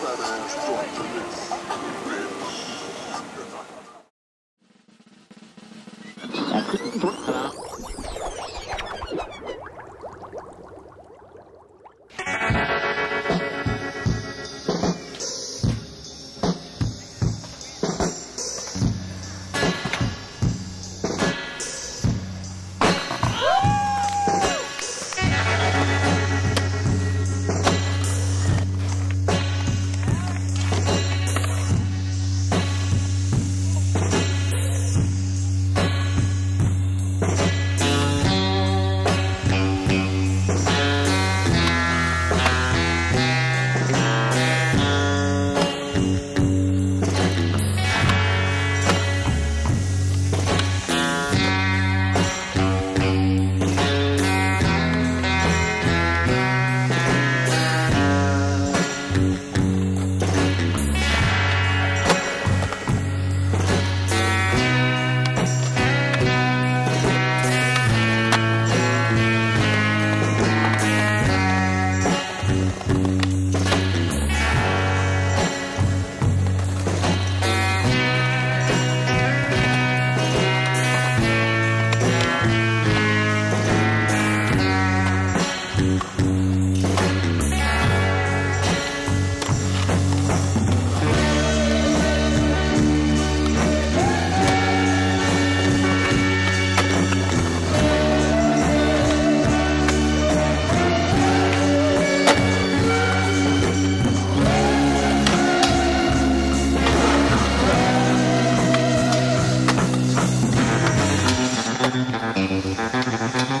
joint to this, ハハハハ